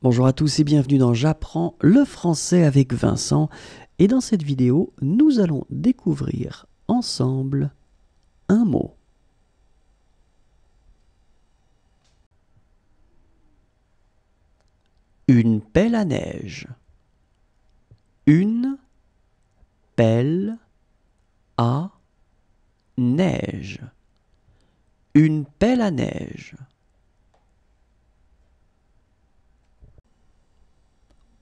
Bonjour à tous et bienvenue dans J'apprends le français avec Vincent. Et dans cette vidéo, nous allons découvrir ensemble un mot. Une pelle à neige. Une pelle à neige. Une pelle à neige.